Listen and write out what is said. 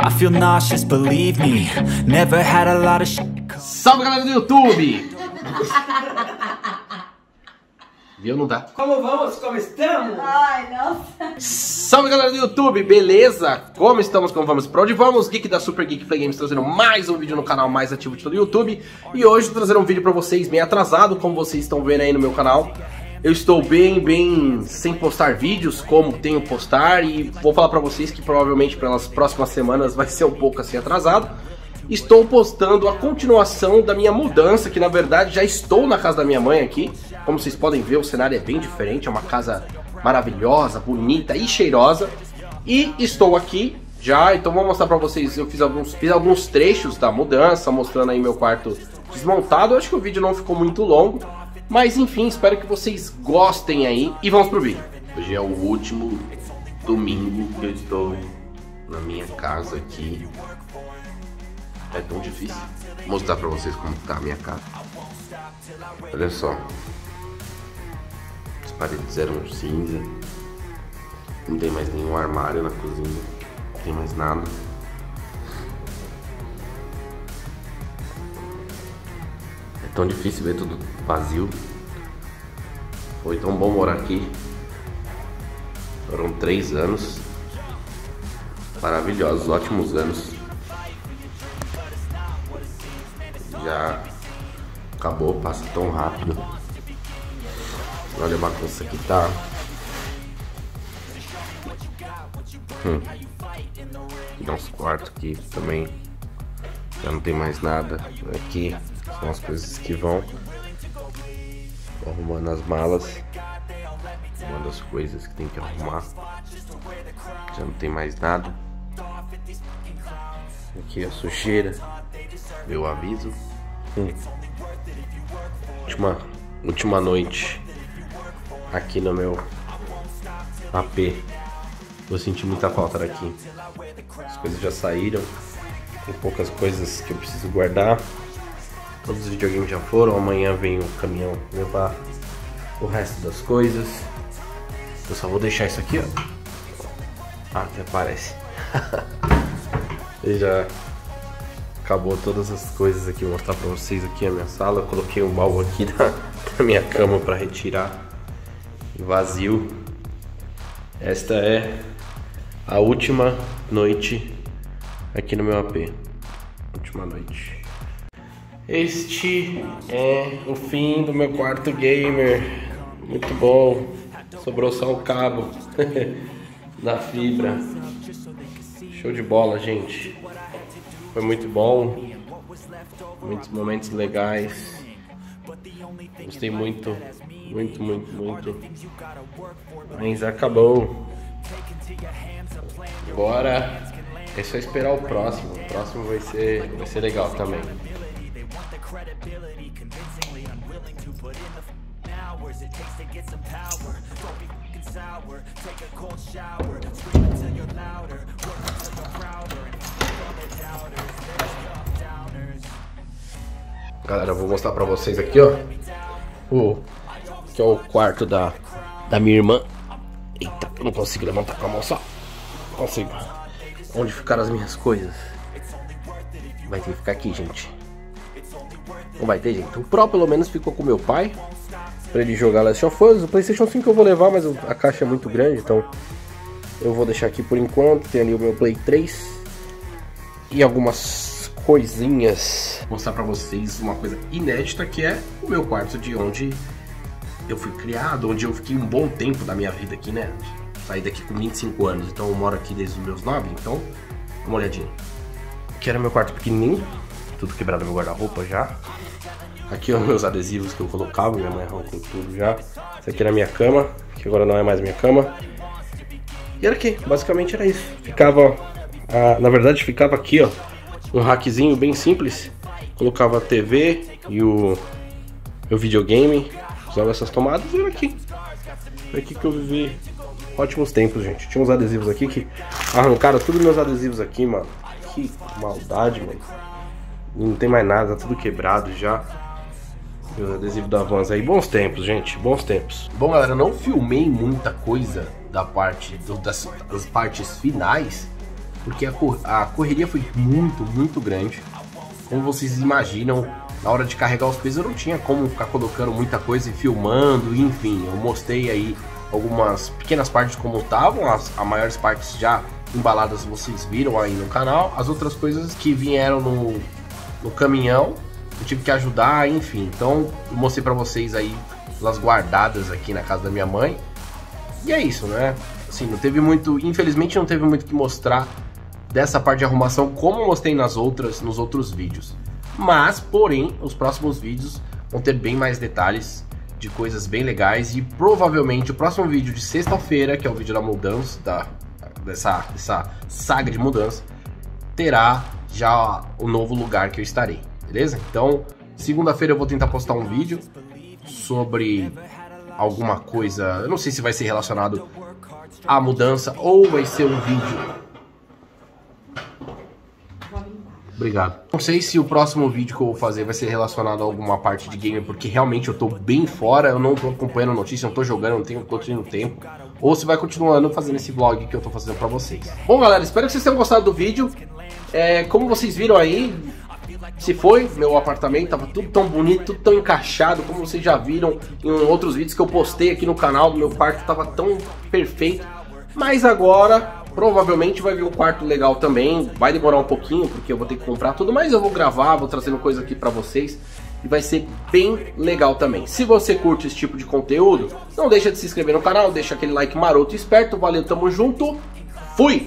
I feel nauseous, believe me. Never had a lot of shit. Salve galera do YouTube! Viu? Não dá. Como vamos? Como estamos? Ai, nossa. Salve galera do YouTube, beleza? Como estamos? Como vamos? Pra onde vamos? Geek da Super Geek Play Games trazendo mais um vídeo no canal mais ativo de todo o YouTube. E hoje trazendo um vídeo pra vocês bem atrasado, como vocês estão vendo aí no meu canal. Eu estou bem, bem sem postar vídeos, como tenho postar, e vou falar pra vocês que provavelmente pelas próximas semanas vai ser um pouco assim atrasado. Estou postando a continuação da minha mudança, que na verdade já estou na casa da minha mãe aqui. Como vocês podem ver, o cenário é bem diferente, é uma casa maravilhosa, bonita e cheirosa. E estou aqui já, então vou mostrar pra vocês, eu fiz alguns, fiz alguns trechos da mudança, mostrando aí meu quarto desmontado. Eu acho que o vídeo não ficou muito longo, mas enfim, espero que vocês gostem aí e vamos pro vídeo. Hoje é o último domingo que eu estou na minha casa aqui. É tão difícil mostrar pra vocês como tá a minha casa. Olha só. As paredes eram cinza. Não tem mais nenhum armário na cozinha. Não tem mais nada. Tão difícil ver tudo vazio. Foi tão bom morar aqui. Foram três anos. Maravilhosos, ótimos anos. Já acabou, passa tão rápido. Olha a bagunça que tá. Hum. Nosso quarto aqui também já não tem mais nada. Aqui são as coisas que vão. Arrumando as malas. Arrumando as coisas que tem que arrumar. Já não tem mais nada. Aqui a sujeira. Eu aviso. Hum. Última, última noite aqui no meu AP. Vou sentir muita falta daqui. As coisas já saíram. Tem poucas coisas que eu preciso guardar. Todos os videogames já foram. Amanhã vem o caminhão levar o resto das coisas. Eu só vou deixar isso aqui, ó. Ah, até parece. e já acabou todas as coisas aqui. Vou mostrar pra vocês aqui a minha sala. Eu coloquei um baú aqui da, da minha cama para retirar. Vazio. Esta é a última noite aqui no meu AP. Última noite. Este é o fim do meu quarto gamer. Muito bom. Sobrou só o cabo da fibra. Show de bola, gente. Foi muito bom. Muitos momentos legais. Gostei muito, muito, muito, muito. Mas acabou. Agora é só esperar o próximo. O próximo vai ser, vai ser legal também. Galera, eu vou mostrar pra vocês aqui, ó. O que é o quarto da, da minha irmã. Eita, não consigo levantar com a mão só. Consigo. Onde ficaram as minhas coisas? Vai ter que ficar aqui, gente. Não vai ter jeito. O Pro pelo menos ficou com meu pai. Pra ele jogar Last of Us. O Playstation 5 eu vou levar, mas a caixa é muito grande, então eu vou deixar aqui por enquanto. Tem ali o meu Play 3. E algumas coisinhas. Vou mostrar pra vocês uma coisa inédita que é o meu quarto de onde eu fui criado, onde eu fiquei um bom tempo da minha vida aqui, né? Saí daqui com 25 anos, então eu moro aqui desde os meus 9, então dá uma olhadinha. Aqui era meu quarto pequenininho, tudo quebrado meu guarda-roupa já. Aqui ó, meus adesivos que eu colocava, minha mãe arrancou tudo já. Essa aqui era minha cama, que agora não é mais minha cama. E era aqui, basicamente era isso. Ficava, na verdade ficava aqui ó, um rackzinho bem simples. Colocava a TV e o meu videogame, usava essas tomadas e era aqui. Foi aqui que eu vivi ótimos tempos, gente. Tinha uns adesivos aqui que arrancaram todos meus adesivos aqui, mano. Que maldade, mano. Não tem mais nada, tá tudo quebrado já. Meus adesivos da Vans aí. Bons tempos, gente. Bons tempos. Bom, galera, eu não filmei muita coisa da parte do, das, das partes finais. porque a, cor a correria foi muito, muito grande. Como vocês imaginam, na hora de carregar os pesos eu não tinha como ficar colocando muita coisa e filmando, enfim, eu mostrei aí algumas pequenas partes como estavam, as, as maiores partes já embaladas vocês viram aí no canal, as outras coisas que vieram no, no caminhão, eu tive que ajudar, enfim, então mostrei para vocês aí elas guardadas aqui na casa da minha mãe, e é isso, né? Assim, não teve muito, infelizmente não teve muito que mostrar dessa parte de arrumação como mostrei nas outras, nos outros vídeos. Mas, porém, os próximos vídeos vão ter bem mais detalhes de coisas bem legais e provavelmente o próximo vídeo de sexta-feira, que é o vídeo da mudança, da, dessa, dessa saga de mudança, terá já o novo lugar que eu estarei, beleza? Então, segunda-feira eu vou tentar postar um vídeo sobre alguma coisa, eu não sei se vai ser relacionado à mudança ou vai ser um vídeo Obrigado. Não sei se o próximo vídeo que eu vou fazer vai ser relacionado a alguma parte de game, porque realmente eu tô bem fora, eu não tô acompanhando notícia, não tô jogando, não tenho, tô tendo tempo. Ou se vai continuando fazendo esse vlog que eu tô fazendo pra vocês. Bom, galera, espero que vocês tenham gostado do vídeo. É, como vocês viram aí, se foi meu apartamento, tava tudo tão bonito, tudo tão encaixado, como vocês já viram em outros vídeos que eu postei aqui no canal, do meu quarto tava tão perfeito. Mas agora Provavelmente vai vir um quarto legal também, vai demorar um pouquinho, porque eu vou ter que comprar tudo, mas eu vou gravar, vou trazendo coisa aqui pra vocês e vai ser bem legal também. Se você curte esse tipo de conteúdo, não deixa de se inscrever no canal, deixa aquele like maroto esperto, valeu, tamo junto, fui!